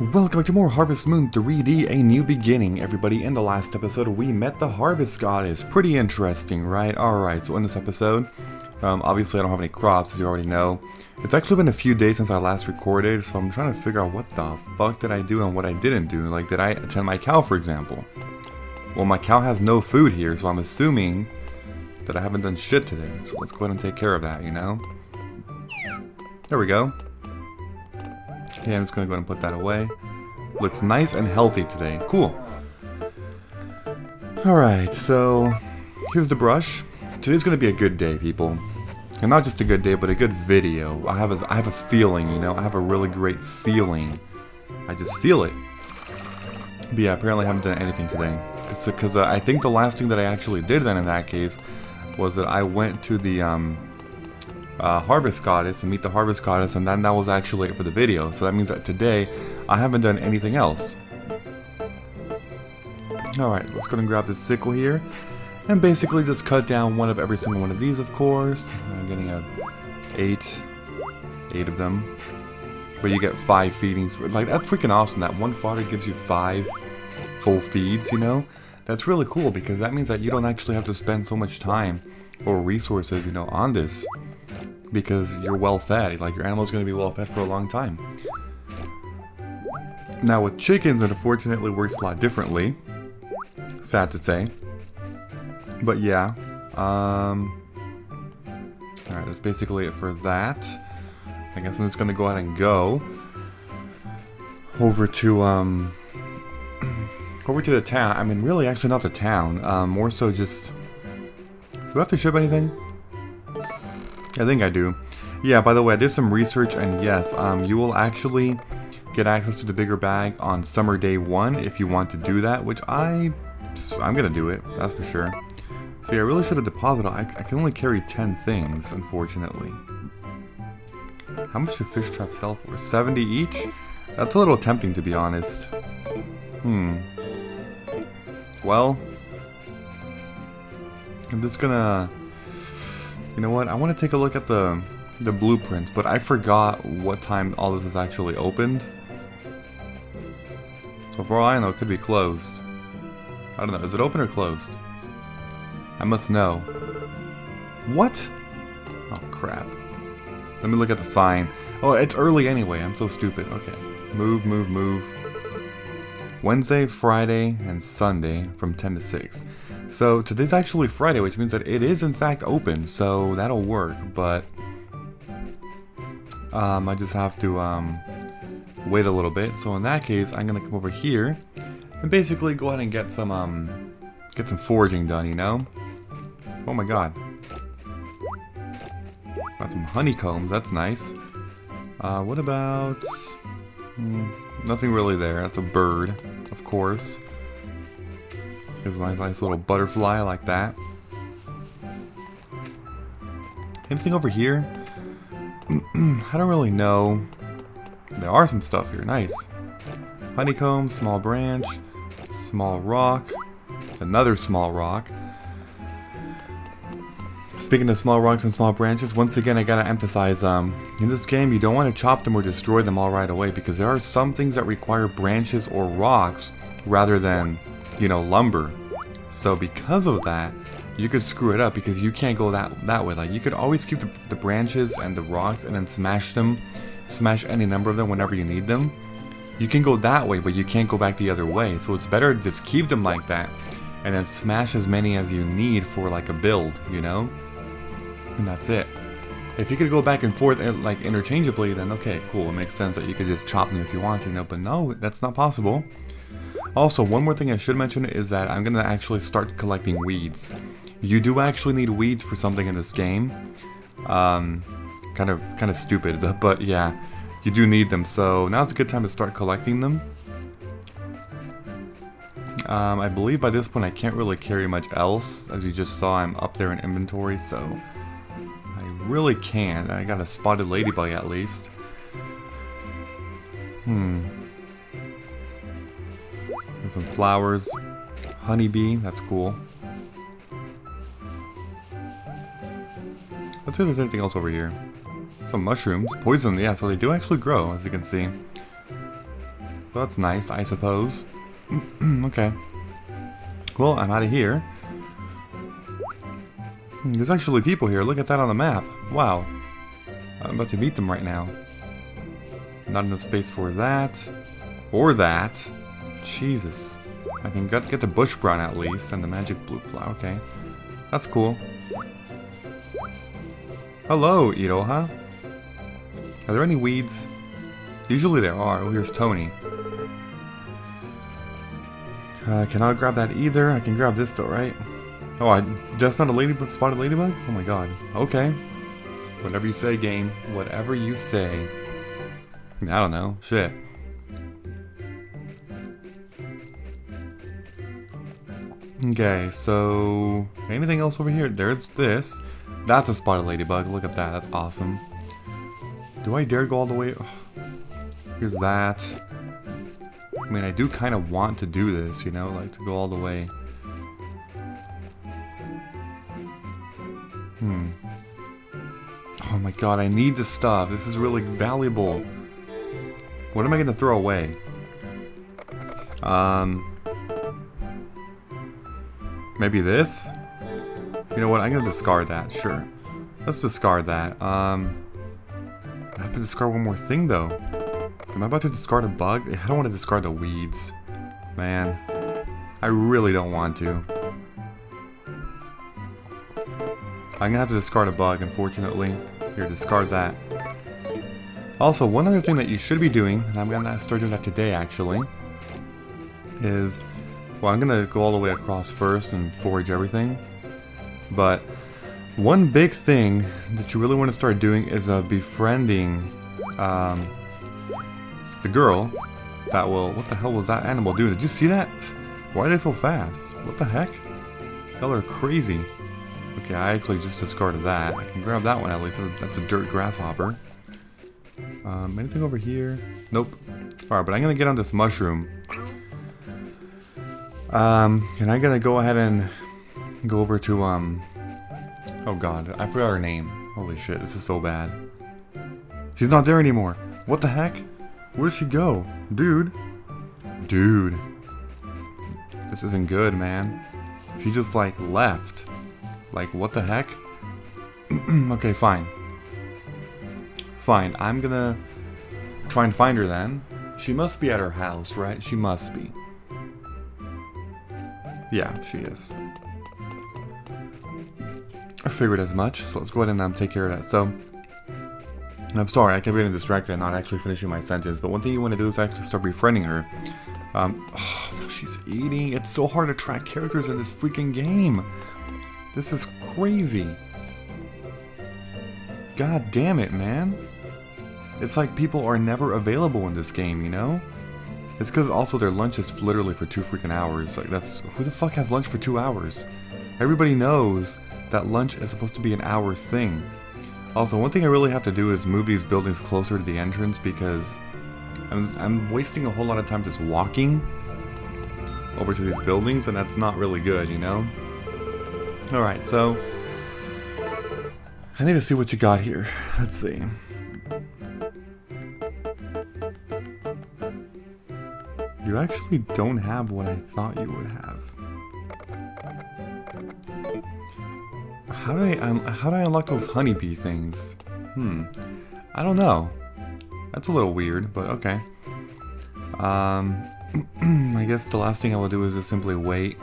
Welcome back to more Harvest Moon 3D, A New Beginning. Everybody, in the last episode, we met the Harvest Goddess. Pretty interesting, right? Alright, so in this episode, um, obviously I don't have any crops, as you already know. It's actually been a few days since I last recorded, so I'm trying to figure out what the fuck did I do and what I didn't do. Like, did I attend my cow, for example? Well, my cow has no food here, so I'm assuming that I haven't done shit today. So let's go ahead and take care of that, you know? There we go. Okay, I'm just gonna go ahead and put that away. Looks nice and healthy today. Cool. Alright, so here's the brush. Today's gonna be a good day, people. And not just a good day, but a good video. I have a, I have a feeling, you know? I have a really great feeling. I just feel it. But yeah, apparently I haven't done anything today. Because uh, I think the last thing that I actually did then in that case was that I went to the um, uh, Harvest Goddess and meet the Harvest Goddess, and then that was actually it for the video. So that means that today I haven't done anything else. Alright, let's go and grab this sickle here. And basically just cut down one of every single one of these, of course. I'm getting a eight, eight of them. But you get five feedings. Like, that's freaking awesome. That one fodder gives you five full feeds, you know? That's really cool because that means that you don't actually have to spend so much time or resources, you know, on this. Because you're well fed. Like, your animal's going to be well fed for a long time. Now, with chickens, it unfortunately works a lot differently. Sad to say. But yeah. Um, Alright, that's basically it for that. I guess I'm just going to go ahead and go over to, um, over to the town. I mean, really, actually not the town. Um, more so just... Do I have to ship anything? I think I do. Yeah, by the way, I did some research, and yes, um, you will actually get access to the bigger bag on summer day one if you want to do that, which I, I'm gonna do it, that's for sure. See, I really should have deposited, I, I can only carry 10 things, unfortunately. How much do fish traps sell for? 70 each? That's a little tempting, to be honest. Hmm. Well, I'm just gonna... You know what? I want to take a look at the the blueprints, but I forgot what time all this is actually opened. So for all I know, it could be closed. I don't know. Is it open or closed? I must know. What? Oh, crap. Let me look at the sign. Oh, it's early anyway. I'm so stupid. Okay. Move, move, move. Wednesday, Friday, and Sunday from 10 to 6. So today's actually Friday, which means that it is in fact open, so that'll work, but um, I just have to um, wait a little bit. So in that case, I'm gonna come over here and basically go ahead and get some um, get some foraging done, you know? Oh my god. Got some honeycombs, that's nice. Uh, what about... Hmm, nothing really there, that's a bird, of course. There's a nice, nice little butterfly, like that. Anything over here? I don't really know. There are some stuff here, nice. Honeycomb, small branch, small rock, another small rock. Speaking of small rocks and small branches, once again I gotta emphasize, um, in this game you don't want to chop them or destroy them all right away because there are some things that require branches or rocks rather than, you know, lumber. So because of that, you could screw it up because you can't go that that way. Like you could always keep the, the branches and the rocks and then smash them, smash any number of them whenever you need them. You can go that way, but you can't go back the other way. So it's better to just keep them like that and then smash as many as you need for like a build, you know? And that's it. If you could go back and forth eh, like interchangeably, then okay, cool. It makes sense that you could just chop them if you want you know, but no, that's not possible. Also, one more thing I should mention is that I'm gonna actually start collecting weeds. You do actually need weeds for something in this game. Um, kind of, kind of stupid, but yeah, you do need them. So now's a good time to start collecting them. Um, I believe by this point I can't really carry much else. As you just saw, I'm up there in inventory, so I really can. I got a spotted ladybug at least. Hmm. Some flowers. Honeybee, that's cool. Let's see if there's anything else over here. Some mushrooms. Poison, yeah, so they do actually grow, as you can see. Well, that's nice, I suppose. okay. Well, I'm out of here. There's actually people here. Look at that on the map. Wow. I'm about to meet them right now. Not enough space for that. Or that. Jesus. I can get, get the bush brown at least, and the magic blue flower. Okay. That's cool. Hello, Iroha. Are there any weeds? Usually there are. Oh, here's Tony. Uh, cannot grab that either. I can grab this though, right? Oh, I, just not a ladybug, spotted ladybug? Oh my god. Okay. Whatever you say, game. Whatever you say. I don't know. Shit. Okay, so... Anything else over here? There's this. That's a spotted ladybug. Look at that. That's awesome. Do I dare go all the way? Here's that. I mean, I do kind of want to do this, you know? Like, to go all the way. Hmm. Oh my god, I need this stuff. This is really valuable. What am I gonna throw away? Um... Maybe this? You know what, I'm gonna discard that, sure. Let's discard that. Um, I have to discard one more thing though. Am I about to discard a bug? I don't want to discard the weeds. Man, I really don't want to. I'm gonna have to discard a bug, unfortunately. Here, discard that. Also, one other thing that you should be doing, and I'm gonna start doing that today actually, is well, I'm gonna go all the way across first and forage everything. But one big thing that you really want to start doing is uh, befriending um, the girl that will... What the hell was that animal doing? Did you see that? Why are they so fast? What the heck? Hell are crazy. Okay, I actually just discarded that. I can grab that one at least. That's a dirt grasshopper. Um, anything over here? Nope. Alright, but I'm gonna get on this mushroom. Um, and I'm gonna go ahead and go over to, um... Oh god, I forgot her name. Holy shit, this is so bad. She's not there anymore. What the heck? Where did she go? Dude. Dude. This isn't good, man. She just, like, left. Like, what the heck? okay, fine. Fine, I'm gonna try and find her then. She must be at her house, right? She must be. Yeah, she is. I figured as much, so let's go ahead and um, take care of that. So, I'm sorry, I kept getting distracted and not actually finishing my sentence, but one thing you want to do is actually start befriending her. Um, oh, she's eating. It's so hard to track characters in this freaking game. This is crazy. God damn it, man. It's like people are never available in this game, you know? It's because also their lunch is literally for two freaking hours. Like that's who the fuck has lunch for two hours? Everybody knows that lunch is supposed to be an hour thing. Also, one thing I really have to do is move these buildings closer to the entrance because I'm, I'm wasting a whole lot of time just walking over to these buildings and that's not really good, you know? Alright, so I need to see what you got here. Let's see. You actually don't have what I thought you would have. How do I um, how do I unlock those honeybee things? Hmm. I don't know. That's a little weird, but okay. Um I guess the last thing I will do is just simply wait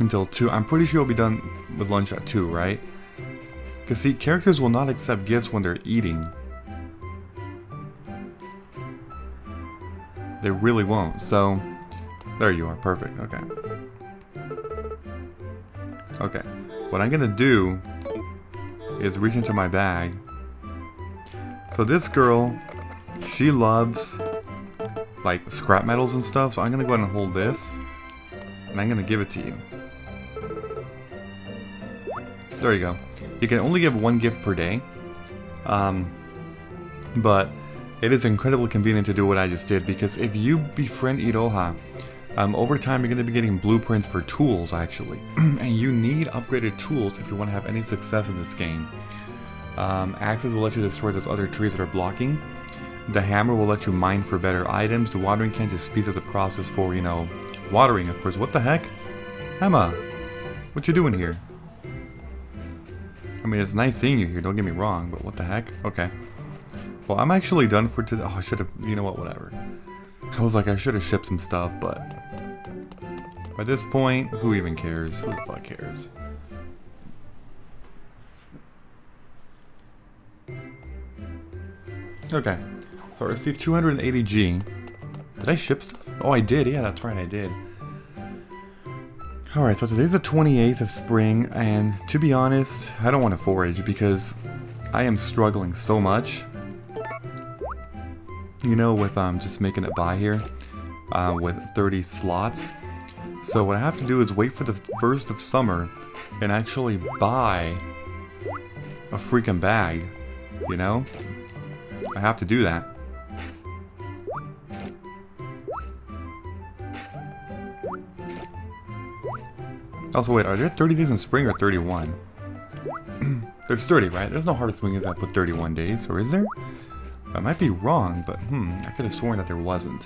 until 2. I'm pretty sure we'll be done with lunch at 2, right? Because see, characters will not accept gifts when they're eating. They really won't, so... There you are, perfect, okay. Okay, what I'm gonna do is reach into my bag. So this girl, she loves like scrap metals and stuff, so I'm gonna go ahead and hold this, and I'm gonna give it to you. There you go. You can only give one gift per day, um, but it is incredibly convenient to do what I just did because if you befriend Iroha, um, over time you're going to be getting blueprints for tools actually. and you need upgraded tools if you want to have any success in this game. Um, axes will let you destroy those other trees that are blocking. The hammer will let you mine for better items. The watering can just speeds up the process for, you know, watering, of course. What the heck? Emma, what you doing here? I mean, it's nice seeing you here, don't get me wrong, but what the heck? Okay. Well, I'm actually done for today. Oh, I should have, you know what, whatever. I was like, I should have shipped some stuff, but... By this point, who even cares? Who the fuck cares? Okay. So I received 280G. Did I ship stuff? Oh, I did. Yeah, that's right, I did. Alright, so today's the 28th of spring, and to be honest, I don't want to forage because I am struggling so much. You know, with um, just making it by here, uh, with 30 slots. So what I have to do is wait for the first of summer and actually buy a freaking bag, you know? I have to do that. Also, wait, are there 30 days in spring or 31? There's 30, right? There's no Harvest Moon that put 31 days, or is there? I might be wrong, but hmm, I could have sworn that there wasn't.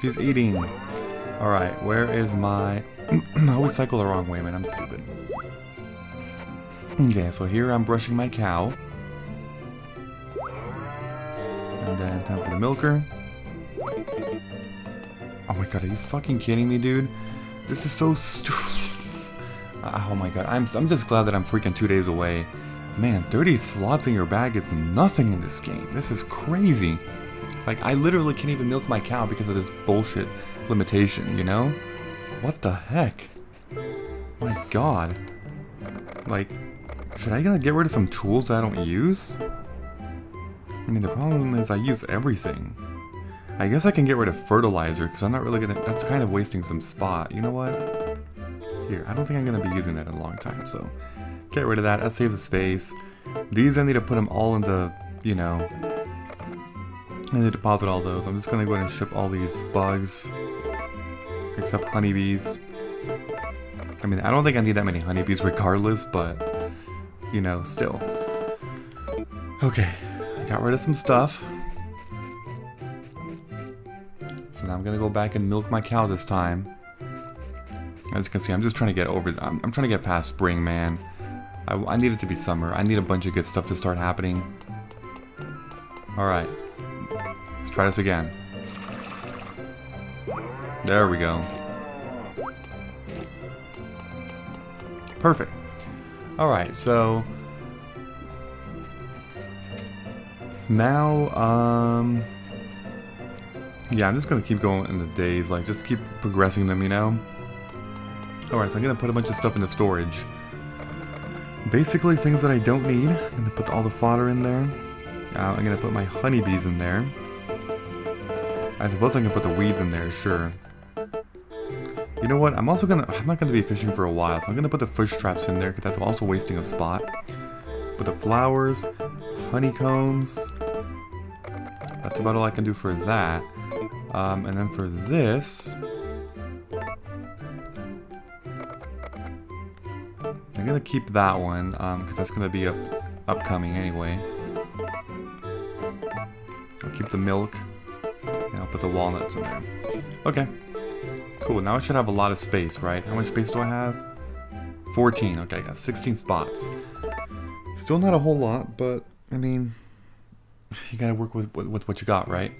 She's eating. Alright, where is my... I always cycle the wrong way, man. I'm stupid. Okay, so here I'm brushing my cow. And then time for the milker. Oh my god, are you fucking kidding me, dude? This is so stupid. Ah, oh my god, I'm, I'm just glad that I'm freaking two days away. Man, 30 slots in your bag is nothing in this game. This is crazy. Like, I literally can't even milk my cow because of this bullshit limitation, you know? What the heck? My god. Like, should I get rid of some tools that I don't use? I mean, the problem is I use everything. I guess I can get rid of fertilizer, because I'm not really gonna... That's kind of wasting some spot. You know what? Here, I don't think I'm gonna be using that in a long time, so... Get rid of that, that saves the space. These, I need to put them all into, you know... I need to deposit all those. I'm just gonna go ahead and ship all these bugs. Except honeybees. I mean, I don't think I need that many honeybees regardless, but... You know, still. Okay, I got rid of some stuff. So now I'm gonna go back and milk my cow this time. As you can see, I'm just trying to get over, I'm, I'm trying to get past spring, man. I, I need it to be summer. I need a bunch of good stuff to start happening. Alright. Let's try this again. There we go. Perfect. Alright, so... Now, um... Yeah, I'm just gonna keep going in the days, like, just keep progressing them, you know? Alright, so I'm gonna put a bunch of stuff into storage. Basically, things that I don't need. I'm gonna put all the fodder in there. Uh, I'm gonna put my honeybees in there. I suppose I can put the weeds in there, sure. You know what, I'm also gonna, I'm not gonna be fishing for a while, so I'm gonna put the fish traps in there, because that's also wasting a spot. Put the flowers, honeycombs. That's about all I can do for that. Um, and then for this... gonna keep that one, um, because that's gonna be up upcoming anyway. I'll keep the milk, and I'll put the walnuts in there. Okay. Cool, now I should have a lot of space, right? How much space do I have? 14, okay, I got 16 spots. Still not a whole lot, but, I mean, you gotta work with, with, with what you got, right?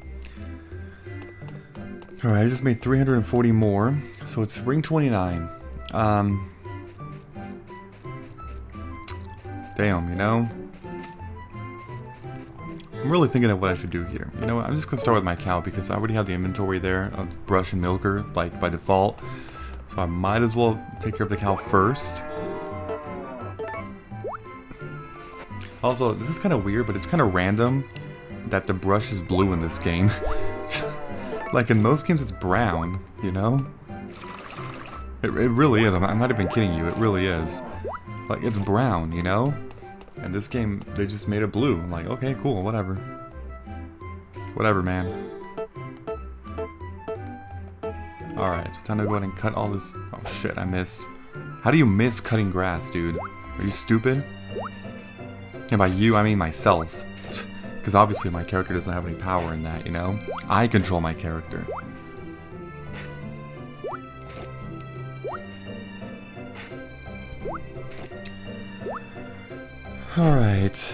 Alright, I just made 340 more, so it's ring 29. Um, you know? I'm really thinking of what I should do here. You know what, I'm just gonna start with my cow because I already have the inventory there of brush and milker, like, by default. So I might as well take care of the cow first. Also, this is kind of weird, but it's kind of random that the brush is blue in this game. Like in most games it's brown, you know? It, it really is, I'm, I'm not even kidding you, it really is. Like, it's brown, you know? And this game, they just made it blue. I'm like, okay, cool, whatever. Whatever, man. Alright, time to go ahead and cut all this... Oh shit, I missed. How do you miss cutting grass, dude? Are you stupid? And by you, I mean myself. Because obviously my character doesn't have any power in that, you know? I control my character. Alright.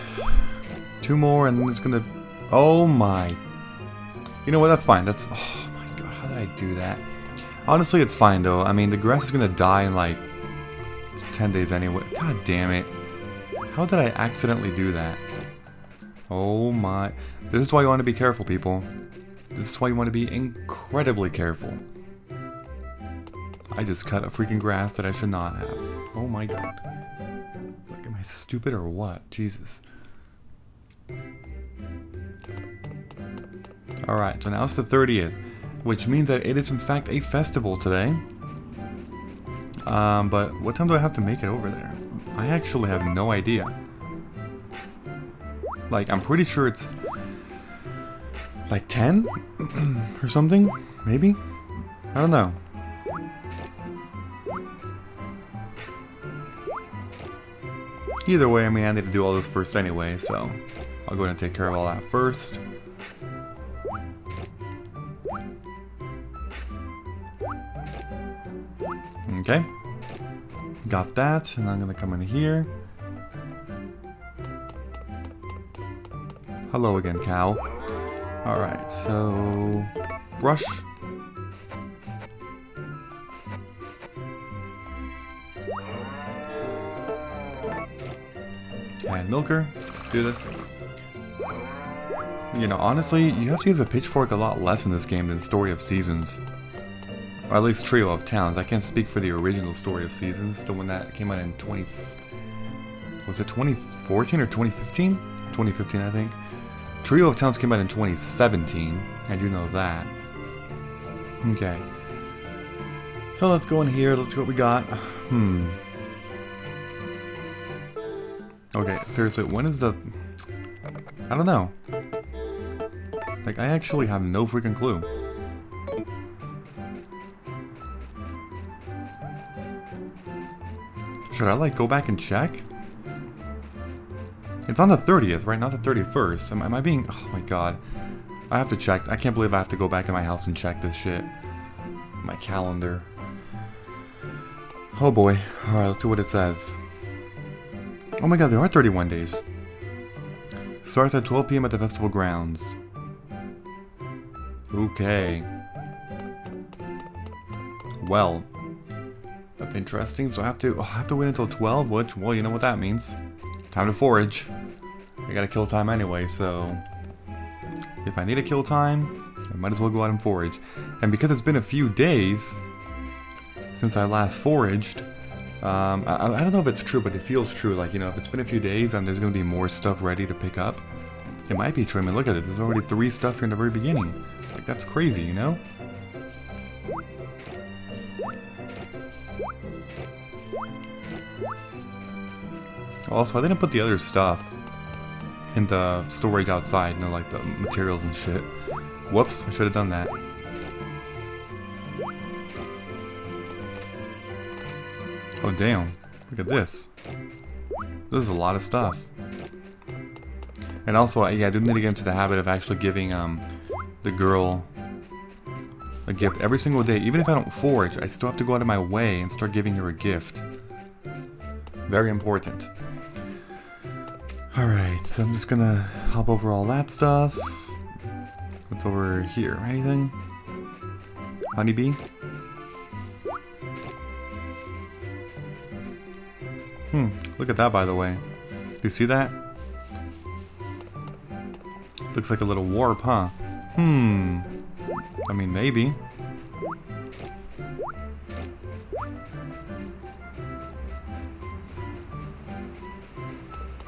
Two more and then it's gonna... Oh my... You know what, that's fine. That's... Oh my god, how did I do that? Honestly, it's fine though. I mean, the grass is gonna die in like 10 days anyway. God damn it. How did I accidentally do that? Oh my... This is why you want to be careful, people. This is why you want to be incredibly careful. I just cut a freaking grass that I should not have. Oh my god. I stupid or what? Jesus. Alright, so now it's the 30th, which means that it is in fact a festival today. Um, but what time do I have to make it over there? I actually have no idea. Like, I'm pretty sure it's like 10 or something, maybe? I don't know. Either way, I mean, I need to do all this first anyway, so I'll go ahead and take care of all that first. Okay. Got that, and I'm gonna come in here. Hello again, cow. Alright, so... Brush. And milker. Let's do this. You know, honestly, you have to use a pitchfork a lot less in this game than Story of Seasons. Or at least Trio of Towns. I can't speak for the original Story of Seasons, the one that came out in 20... Was it 2014 or 2015? 2015, I think. Trio of Towns came out in 2017. I do know that. Okay. So let's go in here. Let's see what we got. Hmm. Okay, seriously, when is the... I don't know. Like, I actually have no freaking clue. Should I, like, go back and check? It's on the 30th, right? Not the 31st. Am, am, I being... Oh my god. I have to check. I can't believe I have to go back in my house and check this shit. My calendar. Oh boy. Alright, let's see what it says. Oh my god, there are 31 days. Starts at 12 p.m. at the festival grounds. Okay. Well. That's interesting. So I have to oh, I have to wait until 12, which, well, you know what that means. Time to forage. I gotta kill time anyway, so... If I need a kill time, I might as well go out and forage. And because it's been a few days since I last foraged, um, I, I, don't know if it's true, but it feels true. Like, you know, if it's been a few days and there's gonna be more stuff ready to pick up, it might be true. I mean, look at it. There's already three stuff here in the very beginning. Like, that's crazy, you know? Also, I didn't put the other stuff in the storage outside, you know, like the materials and shit. Whoops, I should have done that. Oh damn, look at this. This is a lot of stuff. And also, yeah, I do need to get into the habit of actually giving um, the girl a gift every single day. Even if I don't forage, I still have to go out of my way and start giving her a gift. Very important. Alright, so I'm just gonna hop over all that stuff. What's over here? Anything? Honeybee? Look at that by the way. Do you see that? Looks like a little warp, huh? Hmm. I mean, maybe.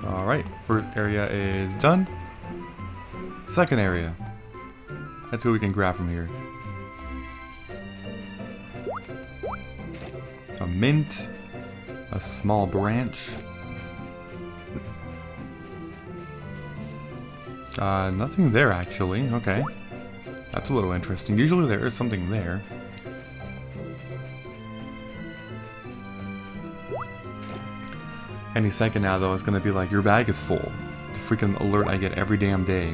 Alright, first area is done. Second area. That's what we can grab from here. A mint. A small branch. Uh, nothing there actually. Okay. That's a little interesting. Usually there is something there. Any second now, though, it's gonna be like, your bag is full. The freaking alert I get every damn day.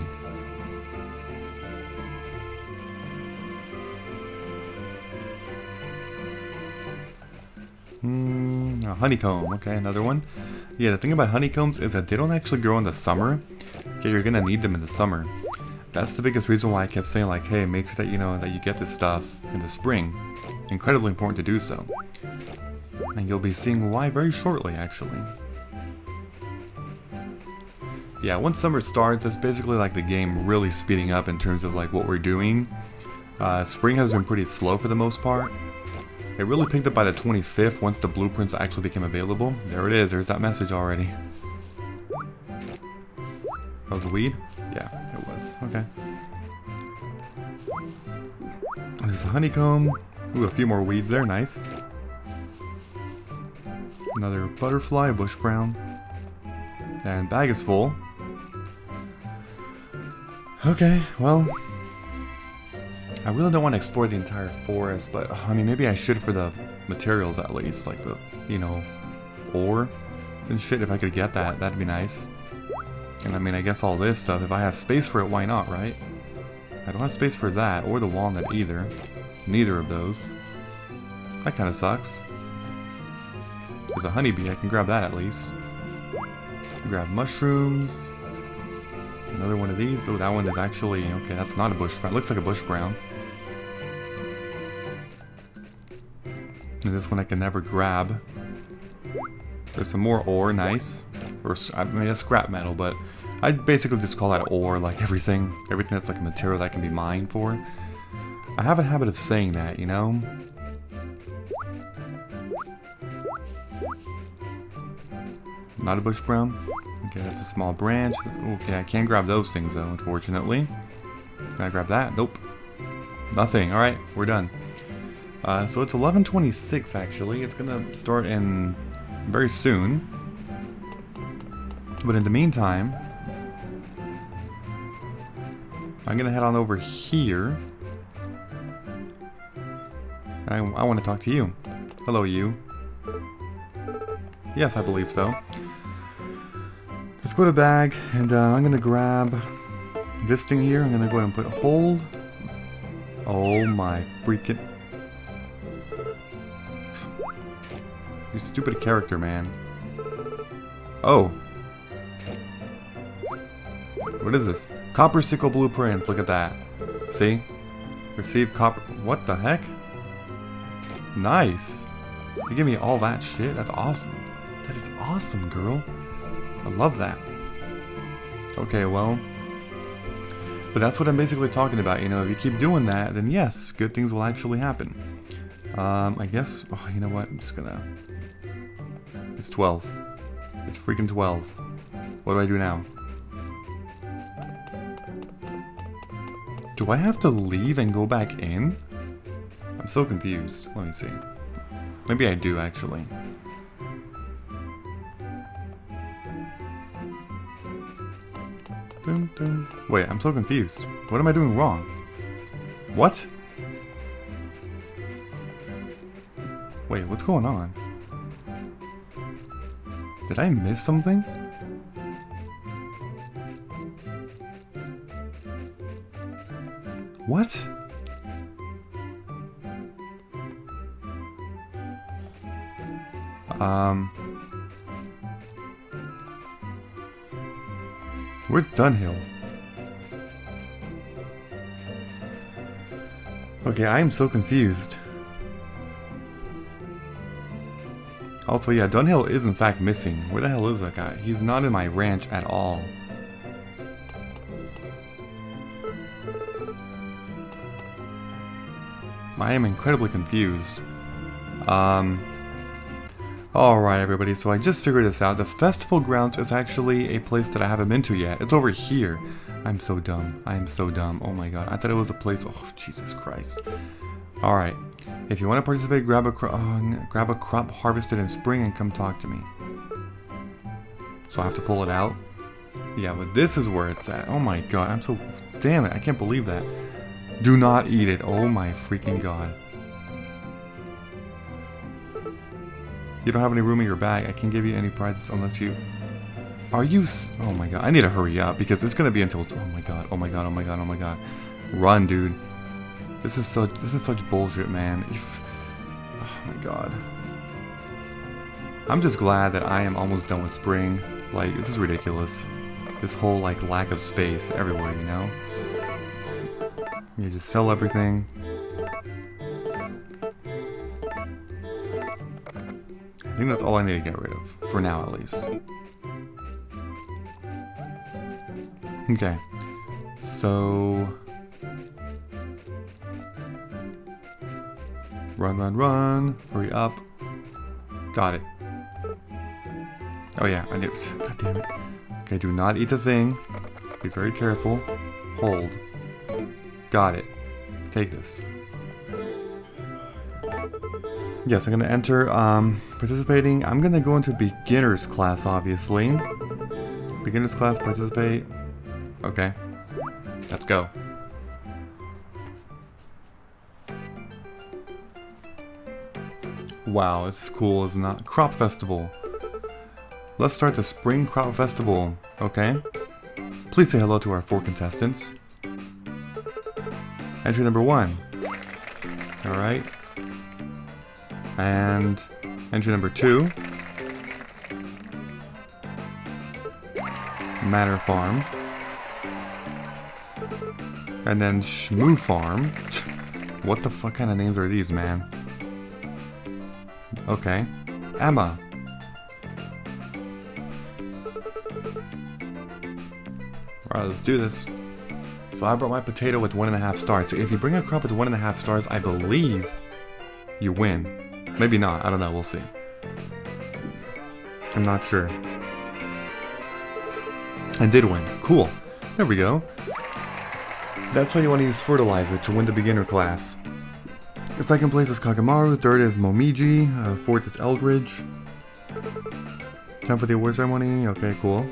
Honeycomb. Okay, another one. Yeah, the thing about honeycombs is that they don't actually grow in the summer. Yeah, you're gonna need them in the summer. That's the biggest reason why I kept saying like, hey, make sure that you know that you get this stuff in the spring. Incredibly important to do so. And you'll be seeing why very shortly, actually. Yeah, once summer starts, it's basically like the game really speeding up in terms of like what we're doing. Uh, spring has been pretty slow for the most part. It really picked up by the 25th once the blueprints actually became available. There it is, there's that message already. That was weed? Yeah, it was. Okay. There's a honeycomb. Ooh, a few more weeds there, nice. Another butterfly, bush brown. And bag is full. Okay, well, I really don't want to explore the entire forest, but uh, I mean, maybe I should for the materials at least, like the, you know, ore and shit. If I could get that, that'd be nice. And I mean, I guess all this stuff, if I have space for it, why not, right? I don't have space for that, or the walnut either. Neither of those. That kind of sucks. There's a honeybee, I can grab that at least. Grab mushrooms. Another one of these. Oh, that one is actually, okay, that's not a bush brown. It looks like a bush brown. This one I can never grab. There's some more ore, nice. Or, I mean, it's scrap metal, but I basically just call that ore, like everything. Everything that's like a material that can be mined for. I have a habit of saying that, you know? Not a bush brown? Okay, that's a small branch. Okay, I can't grab those things though, unfortunately. Can I grab that? Nope. Nothing. Alright, we're done. Uh, so it's 11.26 actually. It's gonna start in very soon. But in the meantime, I'm gonna head on over here. I, I want to talk to you. Hello, you. Yes, I believe so. Let's go to bag, and uh, I'm gonna grab this thing here. I'm gonna go ahead and put hold. Oh my freaking... You stupid character, man. Oh. What is this? Copper sickle blueprints, look at that. See? Receive copper... What the heck? Nice. You give me all that shit? That's awesome. That is awesome, girl. I love that. Okay, well... But that's what I'm basically talking about, you know, if you keep doing that, then yes, good things will actually happen. Um, I guess, oh, you know what, I'm just gonna... It's 12. It's freaking 12. What do I do now? Do I have to leave and go back in? I'm so confused. Let me see. Maybe I do, actually. Dun, dun. Wait, I'm so confused. What am I doing wrong? What? Wait, what's going on? Did I miss something? What? Um... Where's Dunhill? Okay, I am so confused. Also, yeah, Dunhill is in fact missing. Where the hell is that guy? He's not in my ranch at all. I am incredibly confused. Um, Alright everybody, so I just figured this out. The Festival Grounds is actually a place that I haven't been to yet. It's over here. I'm so dumb. I am so dumb. Oh my god. I thought it was a place... Oh, Jesus Christ. Alright. If you want to participate, grab a, uh, grab a crop harvested in spring and come talk to me. So I have to pull it out? Yeah, but this is where it's at. Oh my god, I'm so... Damn it, I can't believe that. Do not eat it. Oh my freaking god. You don't have any room in your bag. I can't give you any prizes unless you... Are you... Oh my god. I need to hurry up because it's going to be until... Oh my god. Oh my god. Oh my god. Oh my god. Run, dude. This is such... This is such bullshit, man. If, oh my god. I'm just glad that I am almost done with spring. Like, this is ridiculous. This whole, like, lack of space everywhere, you know? You just sell everything. I think that's all I need to get rid of, for now at least. Okay, so... Run, run, run, hurry up. Got it. Oh yeah, I knew it. God damn it. Okay, do not eat the thing. Be very careful. Hold. Got it. Take this. Yes, I'm gonna enter, um, participating. I'm gonna go into beginner's class, obviously. Beginner's class, participate. Okay. Let's go. Wow, it's cool, isn't it? Crop Festival. Let's start the Spring Crop Festival, okay? Please say hello to our four contestants. Entry number one. Alright. And entry number two. Manor Farm. And then Shmoo Farm. what the fuck kind of names are these, man? Okay. Emma. Alright, let's do this. So I brought my potato with one and a half stars. So if you bring a crop with one and a half stars, I believe you win. Maybe not. I don't know. We'll see. I'm not sure. I did win. Cool. There we go. That's why you want to use fertilizer to win the beginner class. Second place is Kagamaru, third is Momiji, uh, fourth is Eldridge. Time for the award ceremony. Okay, cool.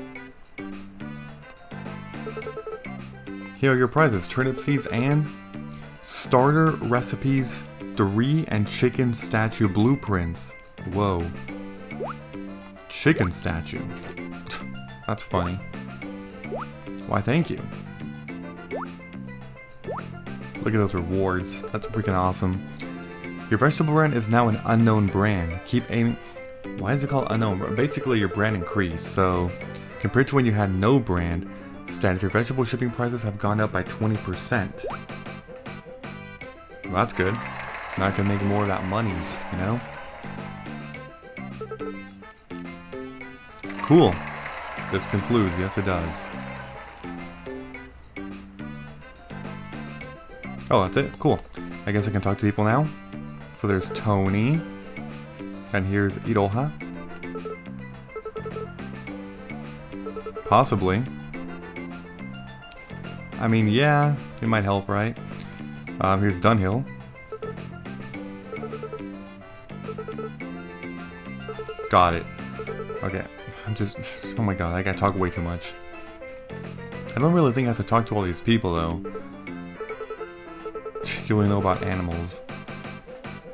Here are your prizes, turnip seeds and starter recipes 3 and chicken statue blueprints. Whoa. Chicken statue. That's funny. Why, thank you. Look at those rewards. That's freaking awesome. Your vegetable brand is now an unknown brand. Keep aiming... Why is it called unknown? Basically, your brand increased, so... Compared to when you had no brand, Status, your vegetable shipping prices have gone up by 20%. Well, that's good. Now I can make more of that monies, you know? Cool. This concludes. Yes, it does. Oh, that's it? Cool. I guess I can talk to people now. So there's Tony. And here's Iroha. Possibly. I mean, yeah, it might help, right? Um, here's Dunhill. Got it. Okay. I'm just... Oh my god, I gotta talk way too much. I don't really think I have to talk to all these people, though. You only know about animals.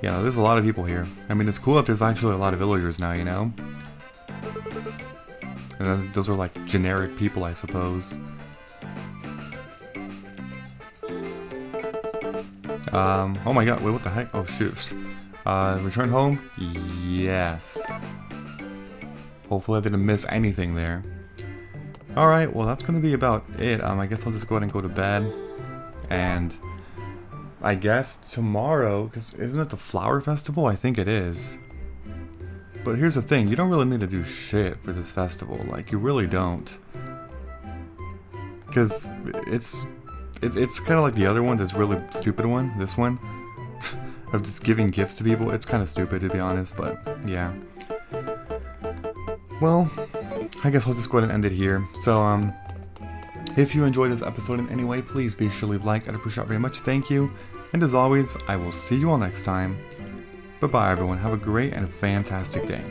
Yeah, there's a lot of people here. I mean, it's cool that there's actually a lot of villagers now, you know? And those are like generic people, I suppose. Um, oh my god, wait, what the heck? Oh, shoot. Uh, return home? Yes. Hopefully I didn't miss anything there. Alright, well that's gonna be about it. Um, I guess I'll just go ahead and go to bed. And I guess tomorrow, because isn't it the Flower Festival? I think it is. But here's the thing, you don't really need to do shit for this festival. Like, you really don't. Because it's it, it's kind of like the other one, this really stupid one, this one. of just giving gifts to people. It's kind of stupid to be honest, but yeah. Well, I guess I'll just go ahead and end it here. So, um, if you enjoyed this episode in any way, please be sure to leave a like. I'd appreciate it very much. Thank you. And as always, I will see you all next time. Bye-bye, everyone. Have a great and fantastic day.